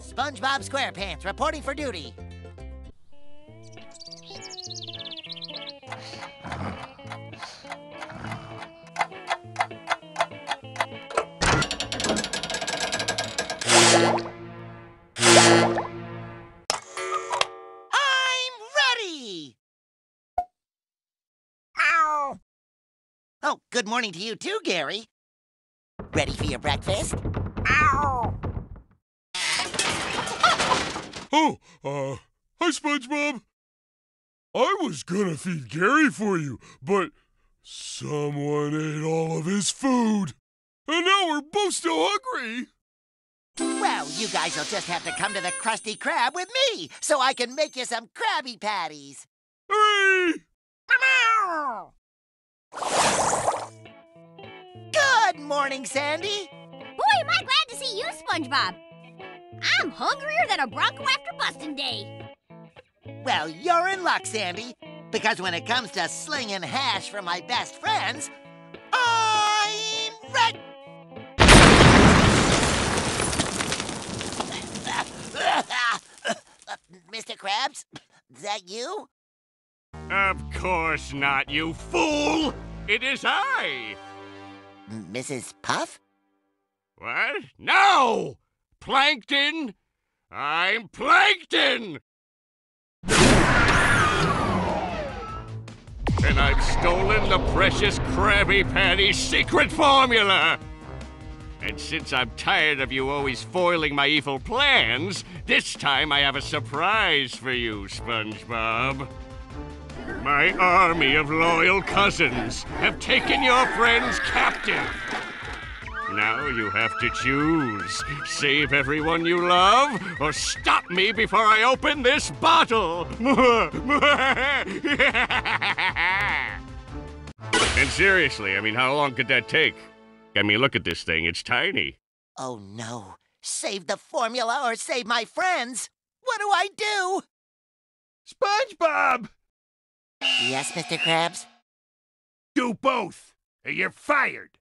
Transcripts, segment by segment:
SpongeBob SquarePants reporting for duty. I'm ready! Ow! Oh, good morning to you too, Gary. Ready for your breakfast? Oh, uh, hi, SpongeBob. I was gonna feed Gary for you, but someone ate all of his food. And now we're both still hungry. Well, you guys will just have to come to the Krusty Krab with me so I can make you some Krabby Patties. Hooray! Good morning, Sandy. Boy, am I glad to see you, SpongeBob. I'm hungrier than a Bronco after busting day. Well, you're in luck, Sandy, because when it comes to slinging hash for my best friends, I'm ready. Mr. Krabs, is that you? Of course not, you fool! It is I! Mrs. Puff? What? No! Plankton! I'm Plankton! And I've stolen the precious Krabby Patty secret formula! And since I'm tired of you always foiling my evil plans, this time I have a surprise for you, SpongeBob. My army of loyal cousins have taken your friends captive. Now you have to choose save everyone you love or stop me before I open this bottle. and seriously, I mean, how long could that take? I mean, look at this thing, it's tiny. Oh no. Save the formula or save my friends. What do I do? SpongeBob! Yes, Mr. Krabs? Do both, or you're fired.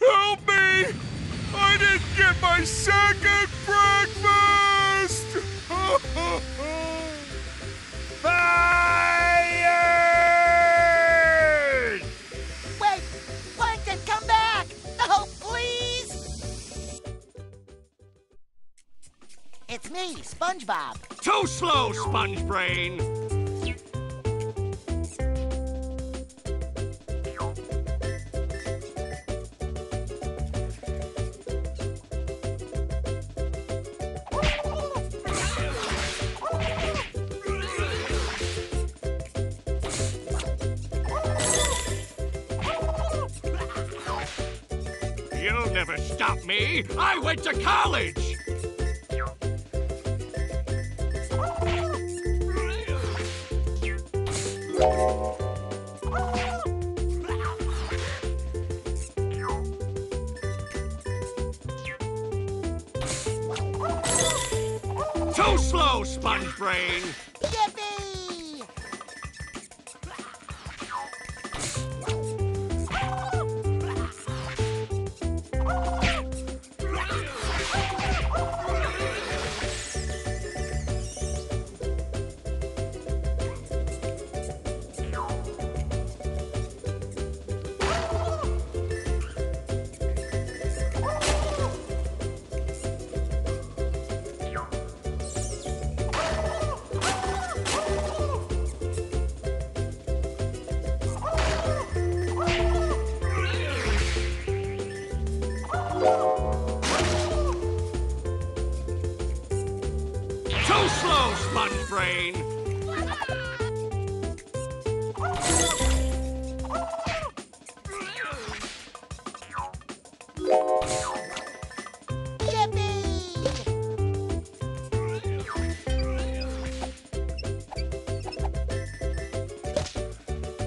Help me! I didn't get my second breakfast! Fired! Wait! Plankton, come back! Oh, please! It's me, SpongeBob. Too slow, Sponge never stop me! I went to college! Too slow, Sponge Brain!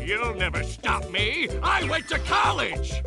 You'll never stop me! I went to college!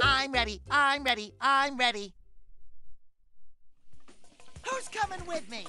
I'm ready, I'm ready, I'm ready. Who's coming with me?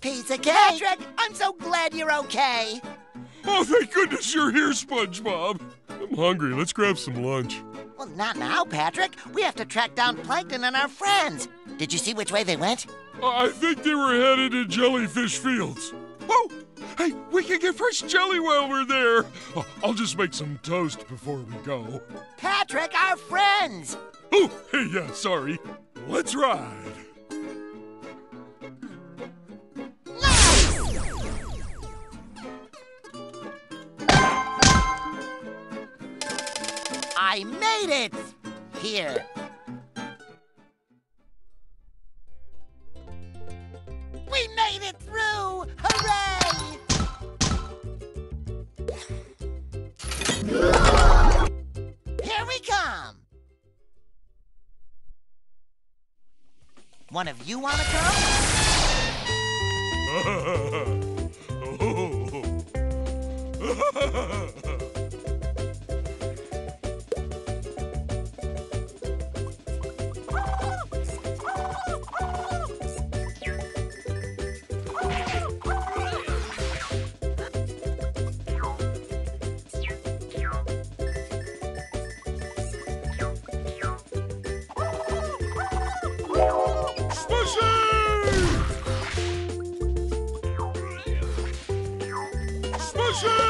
Pizza Patrick, I'm so glad you're okay. Oh, thank goodness you're here, SpongeBob. I'm hungry. Let's grab some lunch. Well, not now, Patrick. We have to track down Plankton and our friends. Did you see which way they went? I think they were headed to Jellyfish Fields. Oh, hey, we can get fresh jelly while we're there. Oh, I'll just make some toast before we go. Patrick, our friends! Oh, hey, yeah, sorry. Let's ride. I made it! Here. We made it through! Hooray! Here we come! One of you wanna come? Smushy!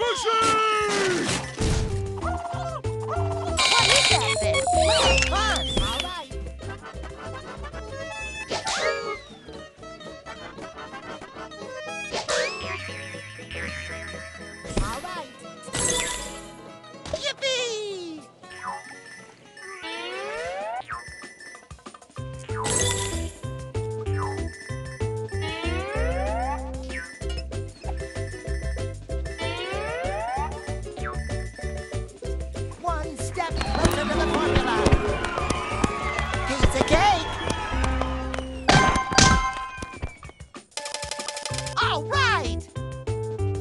Bushy!